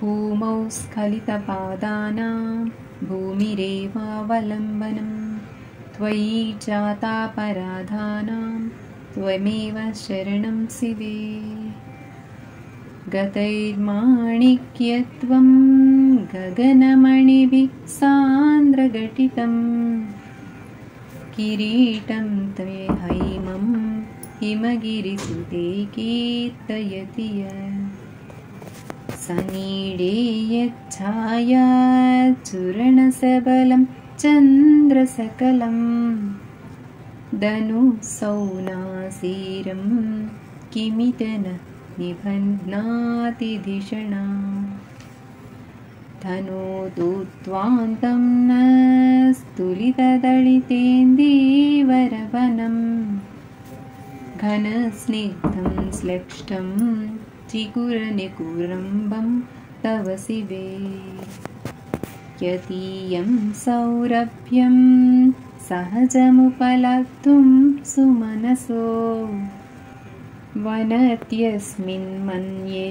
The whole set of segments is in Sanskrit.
भूमौ स्खलितपादानां भूमिरेवावलम्बनं त्वयि जातापराधानां त्वमेव शरणं शिवे। गतैर्माणिक्यत्वं गगनमणिभिः सान्द्रघटितं किरीटं ते हैमं हिमगिरिसुते कीर्तयति सनीडे यच्छाया चूरणसबलं चन्द्रसकलं धनुसौनासीरं किमितन निबध्नातिधिषणा धनोदुत्वान्तं न स्तुलितदलितेन्दीवरवनं। घनस्निग्धं श्लेष्ठं चिकुरनिकुरम्बं तव शिवे। यतीयं सौरभ्यं सहजमुपलब्धुं सुमनसो। वनत्यस्मिन् मन्ये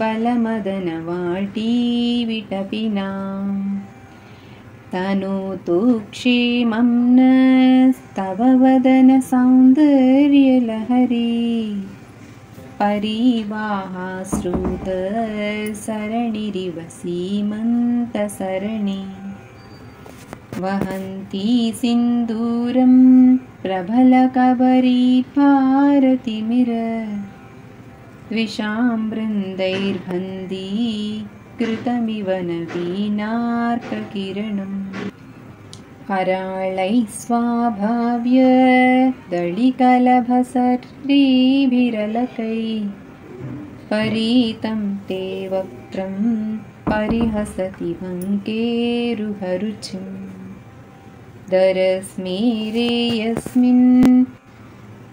बलमदनवाटीविटपिनां तनोतु क्षेमं नस्तव वदनसौन्दर्यलहरी परिवाहाश्रुतसरणिरिव सीमन्तसरणि वहन्ती सिन्दूरं प्रबलकबरी भारतिमिर द्विषां वृन्दैर्भन्दी कृतमिव नवीनार्ककिरणम् कराळैः स्वाभाव्य दळिकलभसर्रीभिरलकै परीतं ते वक्त्रं परिहसति वङ्केरुहरुचिं दरस्मेरे यस्मिन्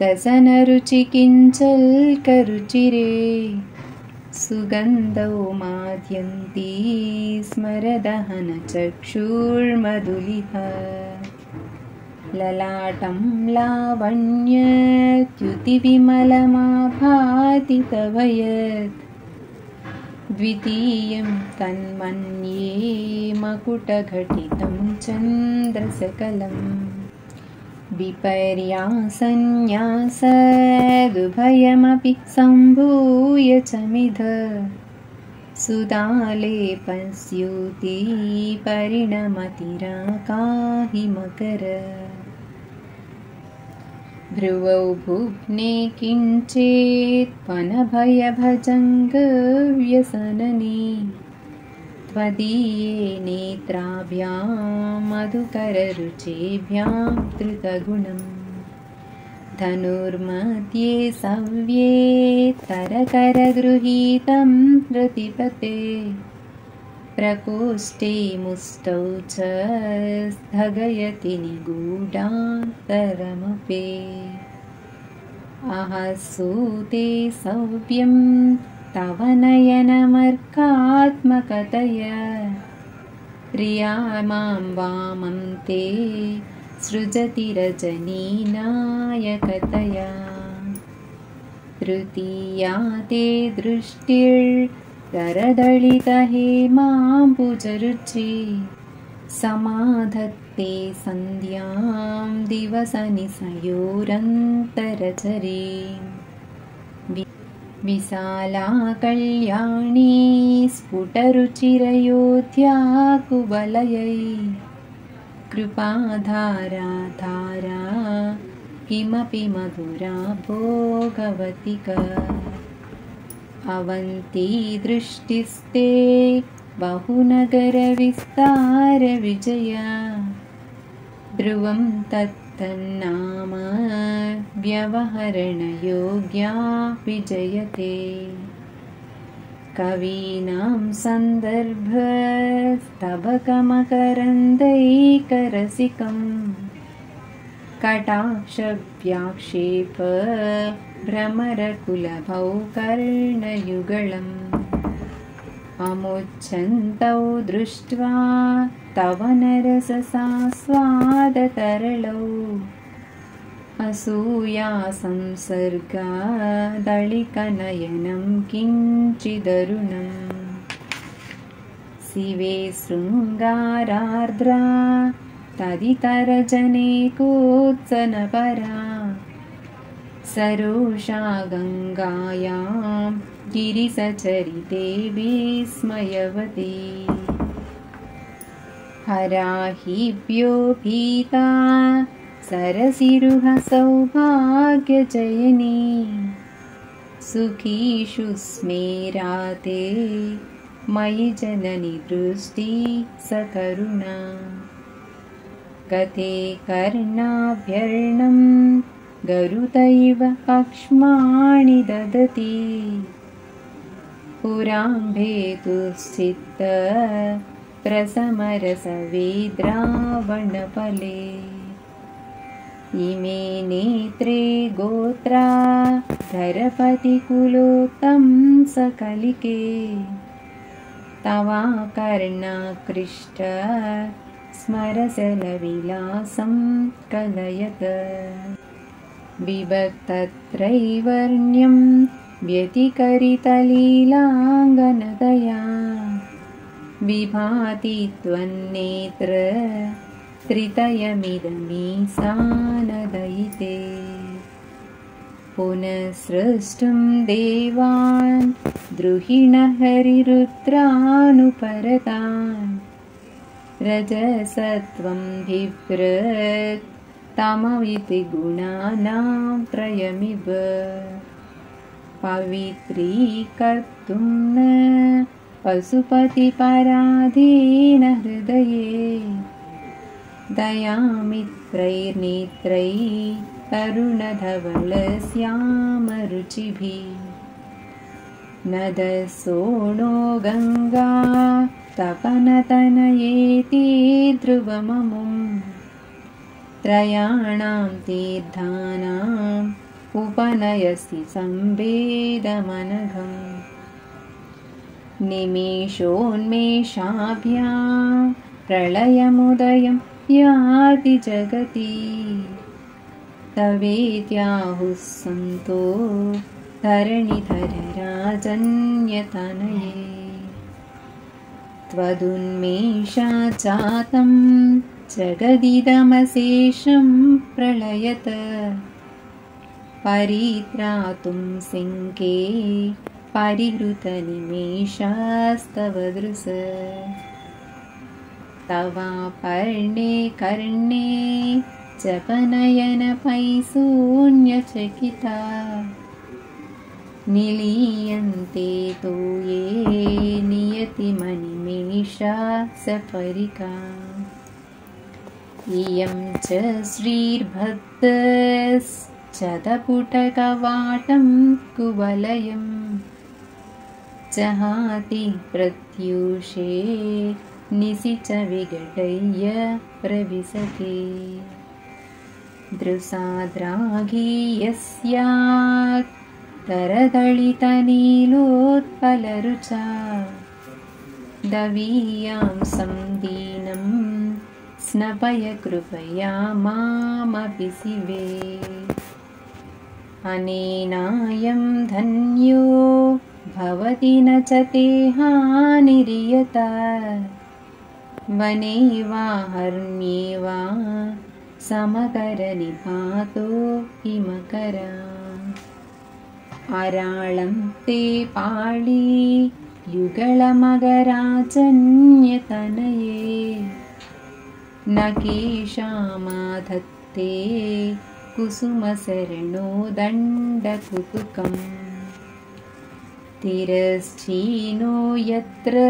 दशनरुचिकिञ्चल्करुचिरे सुगन्धौ ललाटं लावण्यत्युतिविमलमाभाति तव यत् द्वितीयं तन्मन्ये मकुटघटितं चन्द्रसकलम् विपर्यासन्न्यासदुभयमपि सम्भूय च मिध सुदालेपस्यूति परिणमतिराकाहिमकर भ्रुवौ भुग्ने किञ्चेत्पनभयभजङ्गव्यसननि त्वदीये नेत्राभ्यां मधुकररुचेभ्यां धृतगुणम्। धनुर्मध्ये सव्ये तरकरगृहीतं प्रतिपते। प्रकोष्ठे मुष्टौ च स्थगयति निगूढान्तरमपे। अहसूते सव्यं तव नयनमर्कात्मकतया। प्रिया मां वामं ते सृजति रजनीनायकतया। तृतीया ते दृष्टिर्दरदलितहेमाम्बुजरुचि समाधत्ते सन्ध्यां दिवसनिसयोरन्तरचरे विशाला कल्याणी स्फुटरुचिरयोध्याकुवलयै कृपाधारा धारा किमपि मधुरा भोगवतिक अवन्ती दृष्टिस्ते बहुनगरविस्तारविजया। ध्रुवं तत्तन्नाम व्यवहरणयोग्या विजयते कवीनां सन्दर्भस्तबकमकरन्दैकरसिकं कटाक्षव्याक्षेप भ्रमरकुलभौ कर्णयुगळम् अमुच्छन्तौ दृष्ट्वा तव नरससास्वादतरलौ असूयासंसर्गादलिकनयनं किञ्चिदरुणम्। शिवे शृङ्गारार्द्रा तदितरजनेकोत्सनपरा सरोषा गङ्गायां गिरिसचरिते विस्मयवती हराहिभ्यो भीता सौभाग्यजयनी सुखीषु स्मेराते मयि जननि दृष्टि सकरुणा कथे कर्णाभ्यर्णं गरुतैव पक्ष्माणि ददति। पुराम्भेतुश्चित्त प्रसमरसवेद्रावणफले। इमे नेत्रे गोत्रा धरपतिकुलोत्तं सकलिके। तवाकर्णाकृष्ट स्मरसलविलासं कलयत। विभक्तत्रैवर्ण्यं व्यतिकरितलीलाङ्गनदया विभाति त्वन्नेत्र त्रितयमिदमीसानदयिते। पुनः सृष्टुं देवान् द्रुहिणहरिरुद्रानुपरतान् रजसत्वं बिभ्रत् तमविति गुणानां त्रयमिव। पवित्रीकर्तुं न पशुपतिपराधीनहृदये। दयामित्रैर्नेत्रै तरुणधवलस्यामरुचिभिः नदसोणो गङ्गा तपनतनयेति ध्रुवममुं। त्रयाणां तीर्थानाम् उपनयसि संवेदमनघम् निमेषोन्मेषाभ्यां प्रलयमुदयं याति जगति। तवेत्याहुः सन्तो धरणिधरराजन्यतनये। त्वदुन्मेषा जातं जगदिदमशेषं प्रलयत। परित्रातुं सिङ्के परिहृतनिमेषास्तव दृश तवापर्णे कर्णे जपनयनपैशून्यचकिता। निलीयन्ते तु ये नियतिमनिमेषा सपरिका इयं च श्रीर्भक्तश्चतपुटकवाटं कुवलयं जहाति प्रत्यूषे निशि च विघटय्य प्रविशते दृशाद्राघी यस्यात् तरदलितनीलोत्पलरुचा दवीयां सन्दीनं स्नपय कृपया मामपि शिवे अनेनायं धन्यो भवति न च ते हानिर्यता वने वा हर्म्ये वा समकरनिपातो हिमकरा। अराळं ते पाळी युगलमगराजन्यतनये। न केषामाधत्ते कुसुमसरणो दण्डकुतुकम् तिरश्चीनो यत्र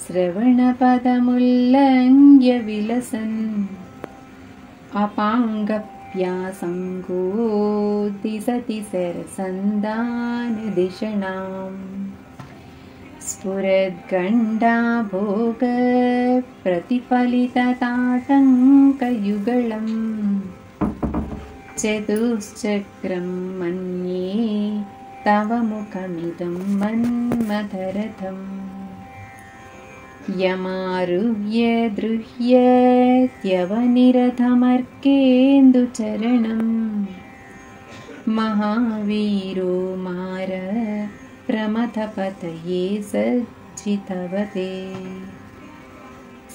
श्रवणपदमुल्लङ्घ्य विलसन् अपाङ्गप्यासङ्गो दिशति सरसन्दानधिषणाम् स्फुरद्गण्डाभोगप्रतिफलितताटङ्कयुगळम् चतुश्चक्रं मन्ये तव मुखमिदं मन्मथरथम्। यमारुह्य दृह्यत्यवनिरथमर्केन्दुचरणं महावीरो मार प्रमथपतये सज्जनसुतम् चितवते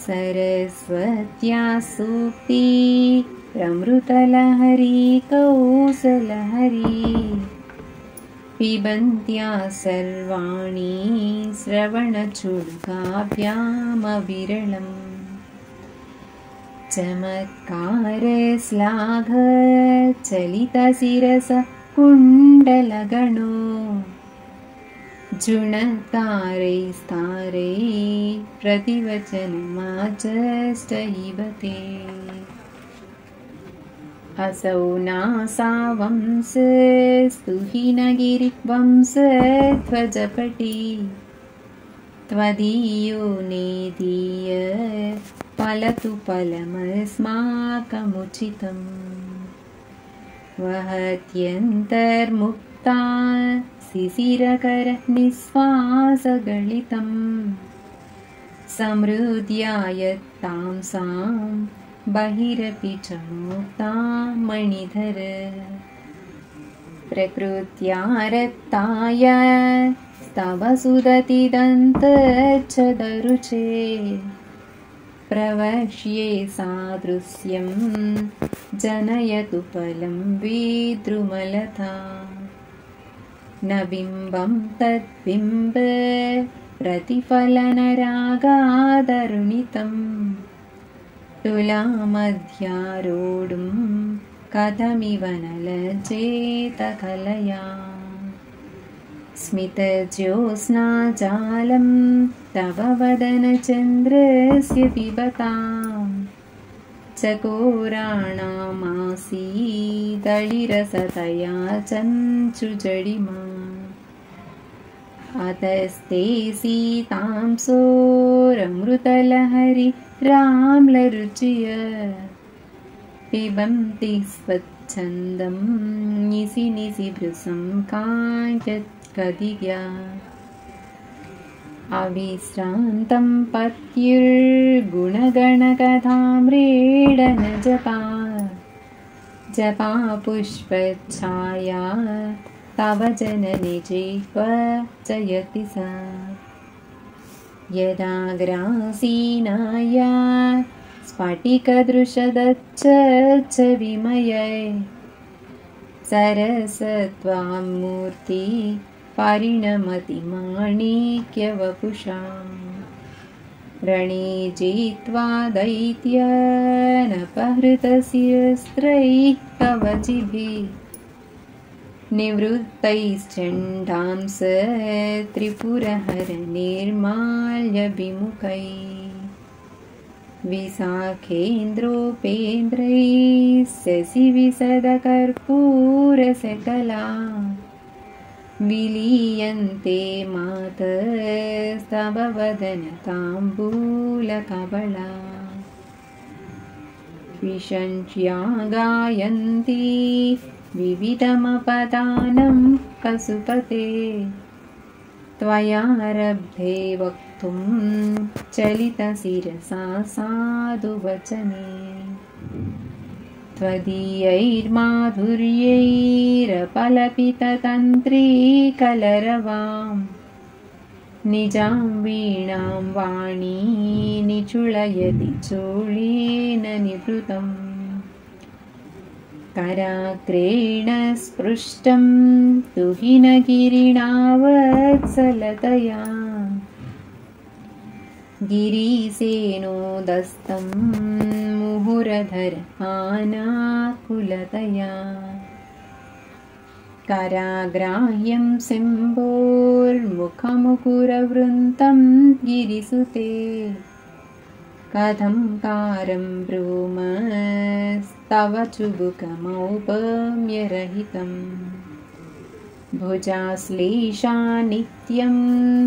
सरस्वत्या सूक्ति प्रमृतलहरी कौसलहरी पिबन्त्या सर्वाणि श्रवणचुडुकाभ्यामविरलम् चमत्कारश्लाघ चलितशिरस कुण्डलगणो जुणतारैस्तारै प्रतिवचनमाचष्टैव ते असौ नासावंसस्तुहिनगिरिवंसध्वजपटी त्वदीयो नेदीय फलतु फलमस्माकमुचितम् वहत्यन्तर्मुक्ता शिशिरकरनिःश्वासगलितं समृद्ध्यायत्तां सां बहिरपि च मुक्ता मणिधर प्रकृत्यारत्ताय स्तव सुदतिदन्तच्छदरुचे प्रवक्ष्ये सादृश्यं जनयतु फलं विद्रुमलता न बिम्बं तद्बिम्ब प्रतिफलनरागादरुणितं तुलामध्यारोढुं कथमिव न लज्जेतकलया स्मितज्योत्स्नाजालं तव वदनचन्द्रस्य पिबतां चकोराणामासीदलिरसतया चञ्चुजडिमा अतस्ते सीतां सोरमृतलहरि राम्लरुचिय। पिबन्ति स्वच्छन्दं निसि निसि भृशं काञ्चत्कदिया। अविश्रान्तं पत्युर्गुणगणकथाम्रेडन जपा। जपा पुष्पच्छाया तव जननि सा। यदा स्फटिकदृशदच्च विमये सरसत्वां मूर्ति परिणमति माणिक्यवपुषा रणे जित्वा दैत्यनपहृतशिरस्त्रैः कवचिभिः निवृत्तैश्चण्डां स त्रिपुरहरनिर्माल्यविमुखैः विशाखेन्द्रोपेन्द्रैः शशिविशदकर्पूरसकला विलीयन्ते मातस्तव वदनताम्बूलकबला विशञ्च्या गायन्ती विविधमपदानं कसुपते त्वयारब्धे वक्तुं चलितशिरसा साधुवचने। त्वदीयैर्माधुर्यैरपलपिततन्त्रीकलरवां। निजां वीणां वाणी निचुळयति चोळेन निवृतम् कराग्रेण स्पृष्टं तुहिनगिरिणावत्सलतया। गिरिसेनोदस्तं मुहुरधरहानाकुलतया। कराग्राह्यं सिम्बोर्मुखमुकुरवृन्तं गिरिसुते कथं कारं ब्रूमस्तव चुबुकमौपम्यरहितम् भुजाश्लेषा नित्यं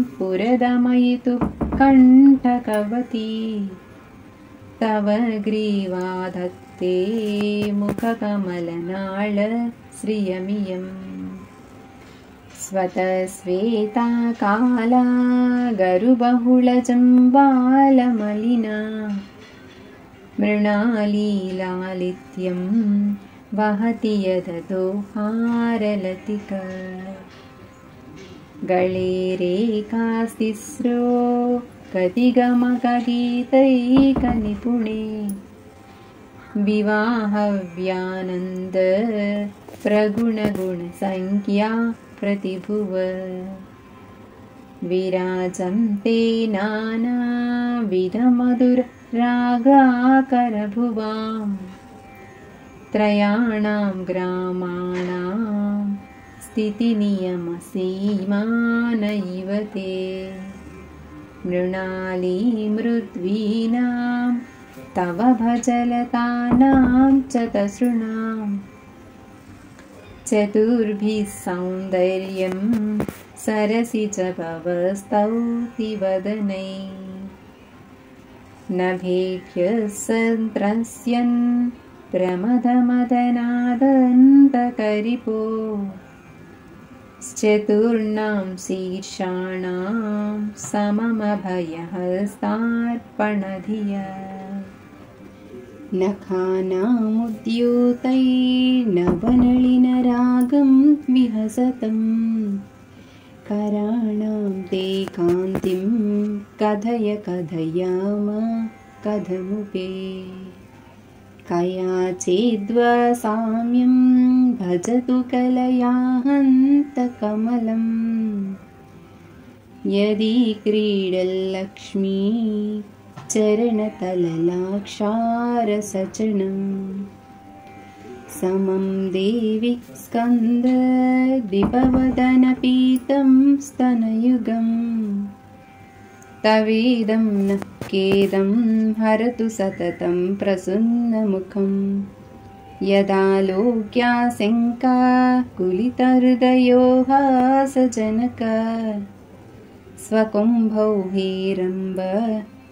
पुरदमयितु कण्ठकवती। तव ग्रीवाधत्ते मुखकमलनाळश्रियमियम् स्वतस्वेता काला गरुबहुलजम्बालमलिना मृणालीलालित्यं वहति यददोहारलतिका गळेरेकास्तिस्रो कतिगमकगीतैकनिपुणे। विवाहव्यानन्द प्रगुणगुणसङ्ख्या प्रतिभुव विराजन्ते त्रयाणां ग्रामाणां स्थितिनियमसीमानैव ते। मृणालीमृद्वीनां तव भजलतानां च तसृणाम् चतुर्भिः सौन्दर्यं सरसि च भवस्तौति वदनै नभेभ्यः सन्त्रस्यन् प्रमदमदनादन्तकरिपो चतुर्णां शीर्षाणां सममभयहस्तार्पणधिया नखानामुद्यूतैर्नवनलिनरागं विहसतम्। कराणां ते कान्तिं कथय कथयाम कथमुपे। कया चेद्वसाम्यं भजतु कलयाहन्तकमलम्। यदि क्रीडल्लक्ष्मी चरणतललाक्षारसचनं। समं देवि स्कन्ददिपवदनपीतं स्तनयुगम्। तवेदं नः केदं हरतु सततं प्रसन्नमुखं यदालोक्याशङ्काकुलितहृदयो हासजनक स्वकुम्भौ हेरम्ब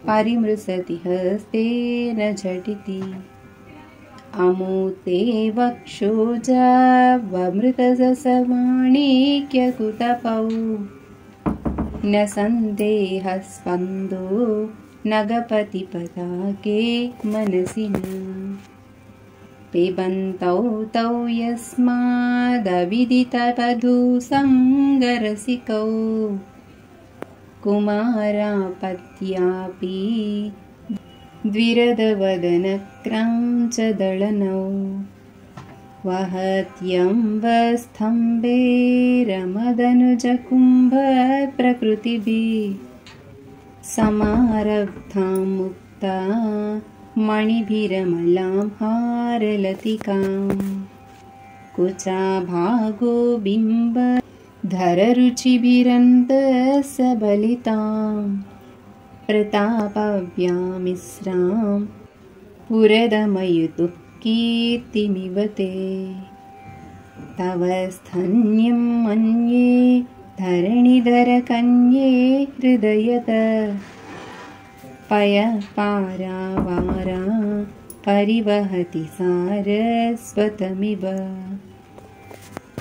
परिमृशति हस्तेन झटिति अमूते वक्षोजवमृतसमाणिक्यकुतपौ न सन्देहस्पन्दो नगपतिपदाके मनसि न पिबन्तौ तौ यस्मादविदितवधूसङ्गरसिकौ कुमारापत्यापि द्विरदवदनक्रं च दळनौ वहत्यम्बस्तम्भेरमदनुजकुम्भप्रकृतिभिः समारब्धां मुक्ता मणिभिरमलां हारलतिकां। कुचाभागो बिम्बधररुचिभिरन्तसबलितां प्रतापव्यामिश्रां पुरदमयुतुः कीर्तिमिव ते। तव स्थन्यं मन्ये धरणिधरकन्ये हृदयत। पयपारावारा परिवहति सारस्वतमिव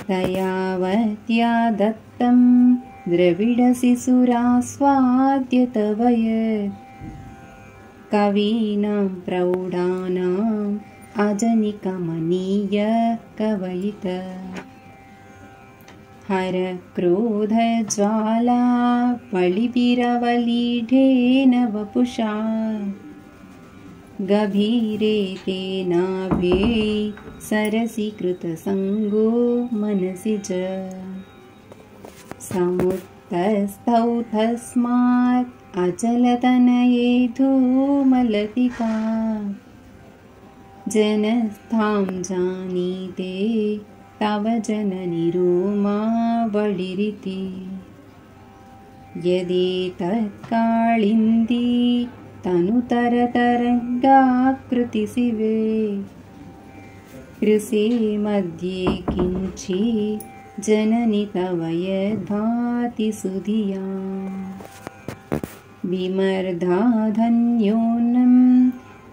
दयावत्या दत्तं द्रविडसि सुरास्वाद्य तव कवीनां प्रौढानाम् अजनिकमनीय कवयित। हर क्रोधज्वाला पळिभिरवलीढेन वपुषा गभीरे तेनाभे सरसि कृतसङ्गो मनसि च। समुत्तस्थौ अचलतनये धूमलतिका। जनस्थां जानीते तव जननिरोमावळिरिति। यदि तत्काळिन्दी तनुतरतरङ्गाकृतिशिवे। कृषे मध्ये किञ्चि जननि तव यद्भाति सुधिया। विमर्धाधन्योन्नम्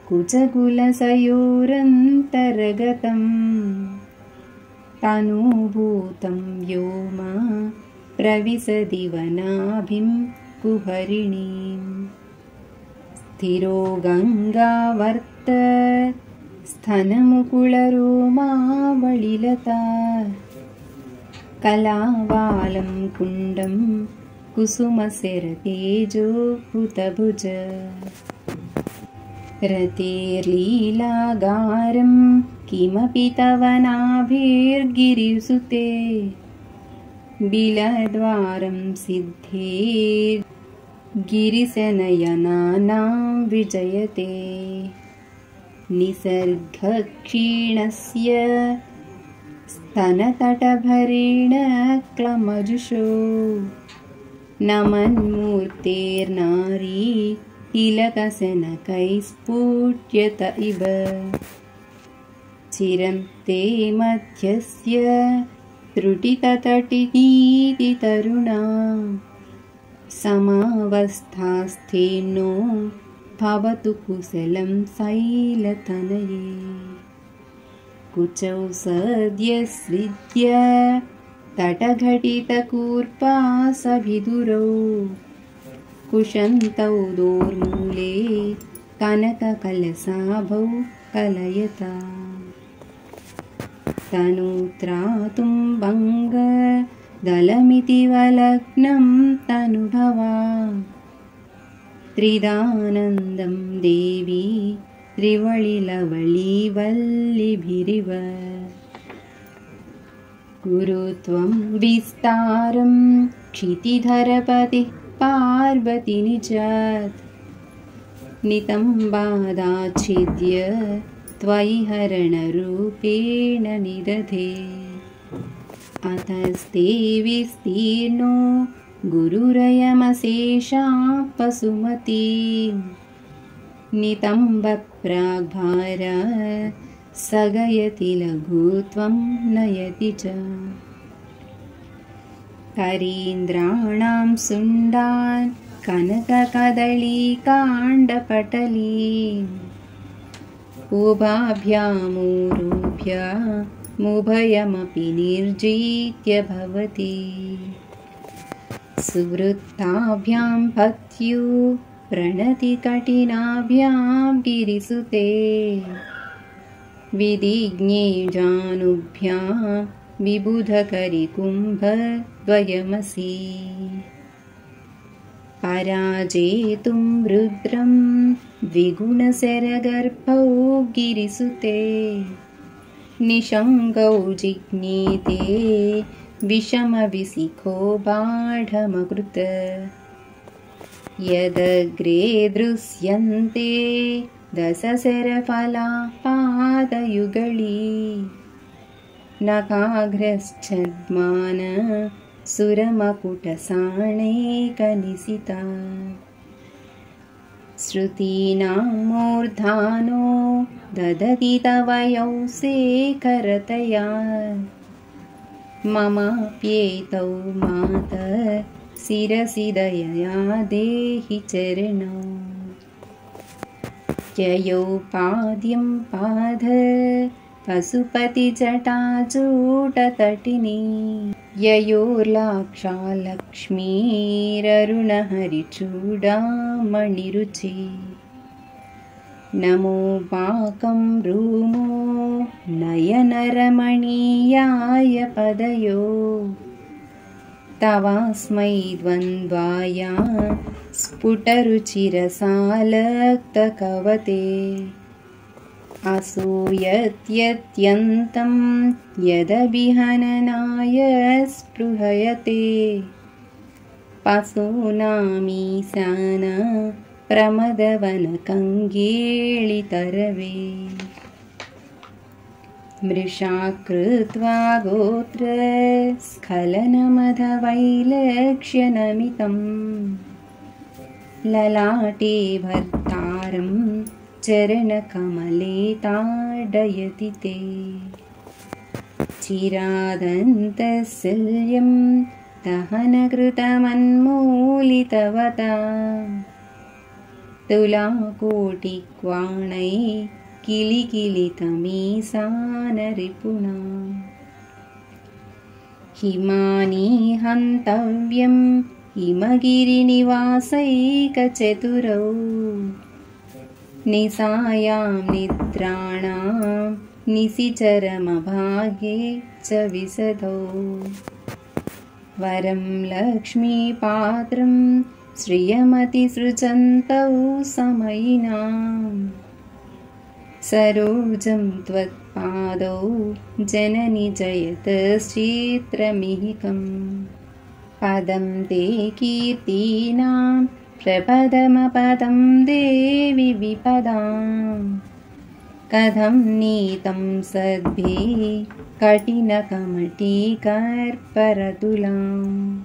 कुचकुलसयोरन्तर्गतं तनुभूतं व्योमा प्रविशदि वनाभिं कुहरिणीं गङ्गावर्त स्तनमुकुलरोमावळिलता कलावालं कुण्डं कुसुमशिरतेजो हुतभुज। रतेर्लीलागारं किमपि तव नाभिर्गिरिसुते। बिलद्वारं सिद्धे गिरिशनयनानां विजयते। निसर्गक्षीणस्य स्तनतटभरेण क्लमजुषो। नमन्मूर्तेर्नारी तिलकसनकैस्फुट्यत इव। चिरं ते मध्यस्य त्रुटिततटिनीतितरुणा समावस्थास्थेनो भवतु कुशलं शैलतनये। कुचौ सद्यस्विद्य तटघटितकूर्पासभिदुरौ कुशन्तौ दोर्मूले कनककलसाभौ कलयता। तनुत्रातुं बङ्गदलमिति वलग्नं तनुभवा। त्रिदानन्दं देवी त्रिवळिलवळीवल्लिभिरिव। कुरु त्वं विस्तारं क्षितिधरपतिः पार्वतीनिजात्। नितम्बादाच्छिद्य त्वयि हरणरूपेण निदधे अतस्ते विस्तीर्णो गुरुरयमशेषा पशुमती नितम्बप्राग्भार सगयति लघुत्वं नयति च। करीन्द्राणां सुण्डान् कनककदलीकाण्डपटली उभाभ्यामूरुभ्यामुभयमपि निर्जीत्य भवति। सुवृत्ताभ्यां पत्यु प्रणतिकठिनाभ्यां गिरिसुते। विधिज्ञे जानुभ्यां विबुधकरिकुम्भद्वयमसि। पराजेतुं रुद्रं द्विगुणशरगर्भौ गिरिसुते निशङ्गौ जिज्ञेते विषमविशिखो बाढमकृत। यदग्रे दृश्यन्ते दशशरफला पादयुगळी नखाघ्रश्चद्मान सुरमकुटसाणैकनिशिता श्रुतीनां मूर्धानो ददति तवयौ शेखरतया। ममाप्येतौ मात शिरसि दयया देहि चरणौ। ययौ पाद्यं पाद पशुपतिजटाजूटतटिनी ययोर्लाक्षालक्ष्मीररुणहरिचूडामणिरुचि। नमो पाकं रूमो नयनरमणीयाय पदयो। तवास्मै द्वन्द्वाया स्फुटरुचिरसालक्तकवते असूयत्यत्यन्तं यदभिहननाय स्पृहयते। पशूनामीशान प्रमदवनकङ्गेळितरवे मृषा कृत्वा गोत्रस्खलनमधवैलक्ष्यनमितं ललाटे भर्तारं चरणकमले ताडयति ते। चिरादन्तशल्यं दहनकृतमन्मूलितवता तुलाकोटिक्वाणै किलिकिलितमीसानरिपुणा। हिमानि हन्तव्यं हिमगिरिनिवासैकचतुरौ निसायां निद्राणां निशिचरमभागे च विसदौ। वरं लक्ष्मीपात्रं श्रियमतिसृजन्तौ समयिनाम्। सरोजं त्वत्पादौ जननि जयत श्चित्रमिहिकम् पदं ते कीर्तीनां प्रपदमपदं देवि विपदाम्। कथं नीतं सद्भिः कठिनकमटीकर्परतुलाम्।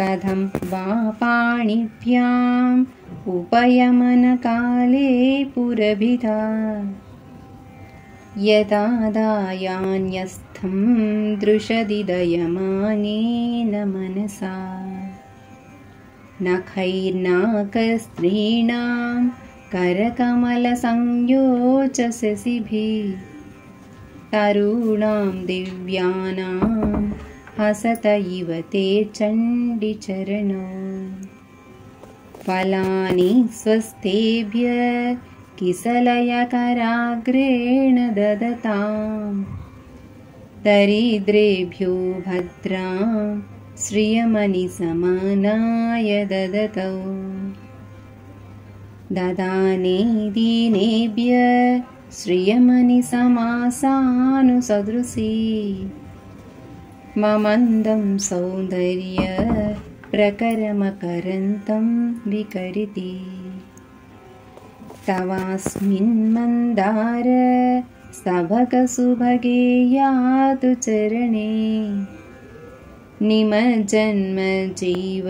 कथं वा पाणिभ्याम् उपयमनकाले पुरभिधा। यदा दायान्यस्थं दृशदिदयमानेन मनसा नखैर्नाकस्त्रीणां करकमलसंयोचससिभिः तरूणां दिव्यानां हसत इव ते चण्डिचरणौ। फलानि स्वस्थेभ्य किसलयकराग्रेण ददताम् दरिद्रेभ्यो भद्रां श्रियमणिसमानाय ददतौ। ददाने दीनेभ्य श्रियमणिसमासानुसदृशी ममन्दं सौन्दर्य प्रकरमकरन्तं विकरिति। तवास्मिन् मन्दार सभगसुभगे यातु चरणे निमजन्मजीव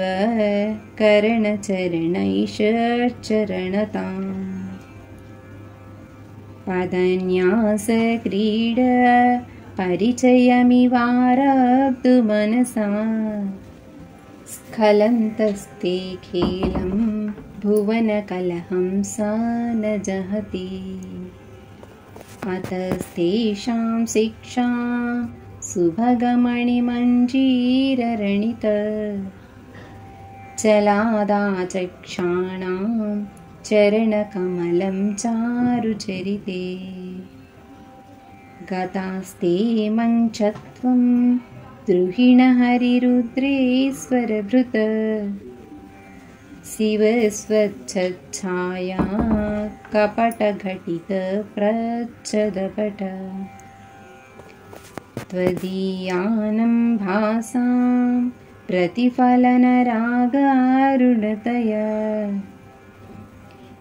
करणचरणैषचरणताम् पदन्यासक्रीड परिचयमिवारब्धुमनसा स्खलन्तस्ते खेलं भुवनकलहंसा न जहति। अतस्तेषां शिक्षा सुभगमणिमञ्जीररणित चलादाचक्षाणां चरणकमलं चारुचरिते। गतास्ते मञ्चत्वं द्रुहिणहरिरुद्रेश्वरभृत शिवस्वच्छाया कपटघटितप्रच्छदपट त्वदीयानं भासां प्रतिफलनरागारुणतया।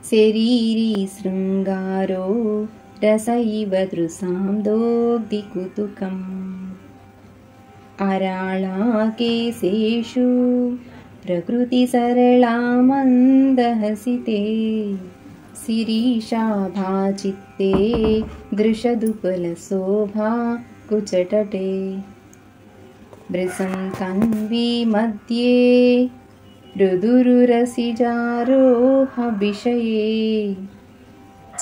शरीरीशृङ्गारो रस इव दृशां दोग्धिकुतुकम्। अराळाकेशेषु प्रकृतिसरला मन्दहसिते शिरीषाभाचित्ते दृशदुपलशोभा कुचटटे। वृसन्तन्वी मध्ये मृदुरुरसिजारोहविषये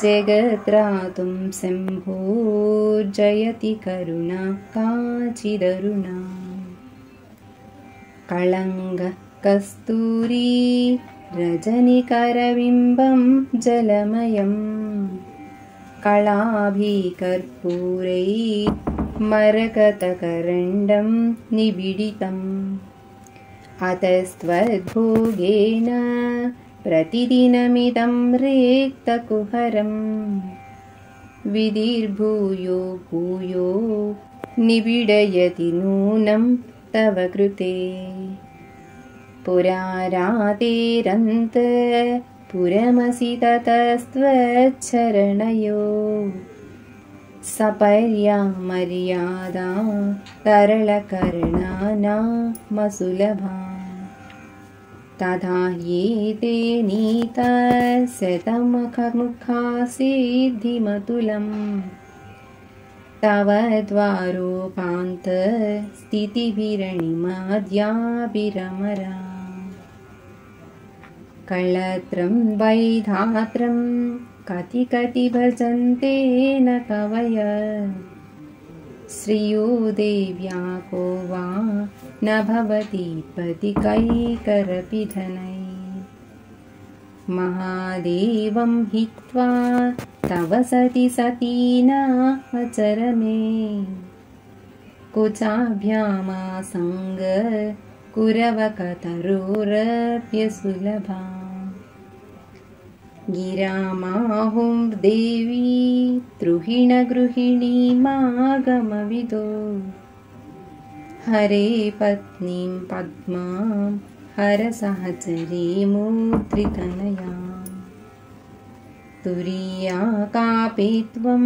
जगत्रातुं शम्भोर्जयति करुणा काचिदरुणा। कळङ्गः कस्तूरी रजनिकरबिम्बं जलमयम्। कलाभिकर्पूरै मरकतकरण्डं निबिडितम्। अतस्त्वद्भोगेन प्रतिदिनमिदं रेक्तकुहरम्। विधिर्भूयो भूयो निबिडयति नूनं तव कृते। पुरारातेरन्त पुरमसि ततस्त्वच्छरणयो सपर्या मर्यादा तरलकर्णानामसुलभा तथा ये ते नीतशतमुखमुखासिद्धिमतुलम्। तव द्वारोपान्तस्थितिभिरणिमाद्याभिरमरा कळत्रं वैधात्रं कति कति भजन्ते न कवय। श्रियो देव्या को वा न भवति पतिकैकरपि धनै महादेवं हित्वा तव सति सतीना अचरमे कुचाभ्यामासङ्ग कुरवकतरोरप्यसुलभा गिरामाहुं देवी मागमविदो। हरे पत्नीं पद्मां हरसहचरी मूर्त्रितनया तुरीया कापि त्वं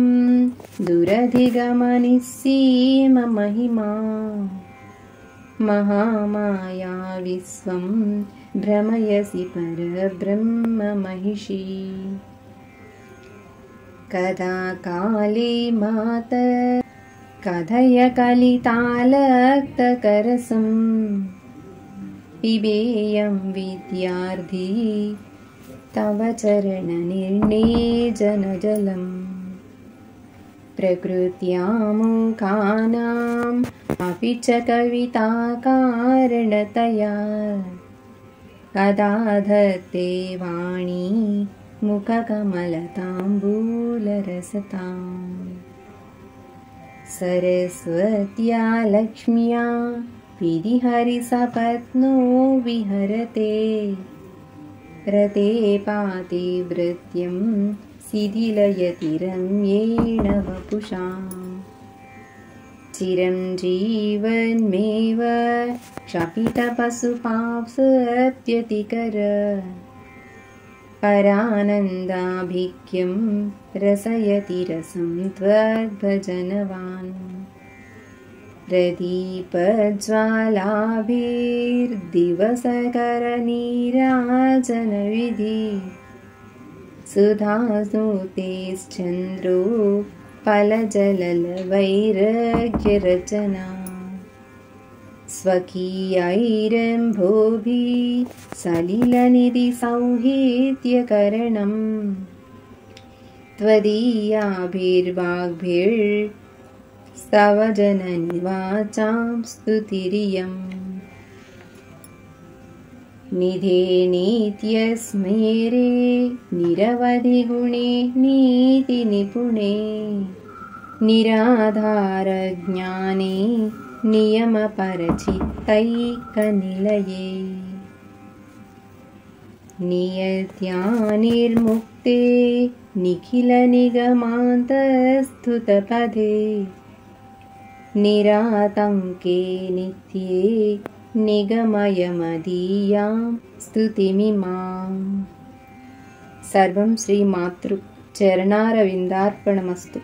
दुरधिगमनिसीममहिमा महामाया विश्वं भ्रमयसि परब्रह्ममहिषी। कदा काले मात कथय कलितालक्तकरसं। पिबेयं विद्यार्थी तव चरणनिर्णेजनजलम् प्रकृत्यामुखानाम् अपि च कविताकारणतया कदा धत्ते वाणी मुखकमलताम्बूलरसताम्। सरस्वत्या लक्ष्म्या विधिहरिसपत्नो विहरते। रते पातिवृत्यं शिथिलयति रम्येण वपुषा चिरञ्जीवन्मेव क्षपितपशुपाप्सत्यतिकर परानन्दाभिक्यं रसयति रसं त्वद्भजनवान्। प्रदीपज्वालाभिर्दिवसकरनीराजनविधि सुधासुतेश्चन्द्रो फलजललवैरग्यरचना। स्वकीयैरम्भोभिः सलिलनिधिसौहित्यकरणम्। त्वदीयाभिर्वाग्भिर्स्तव जननि वाचां स्तुतिरियम् निधे नीत्यस्मेरे निरवधिगुणे नीतिनिपुणे निराधारज्ञाने नियमपरचित्तैकनिलये नियत्यानिर्मुक्ते निखिलनिगमान्तस्तुतपदे निरातङ्के नित्ये నిగమయమదీయాం స్థుతిమిమాం సర్వం శ్రీమాతృ చరణారవిందార్పణమస్తు